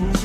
truth.